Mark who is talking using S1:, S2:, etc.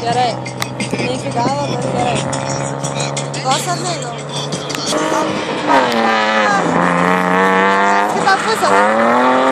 S1: Gerai. Ne iki galo, bet 行了，快把副手。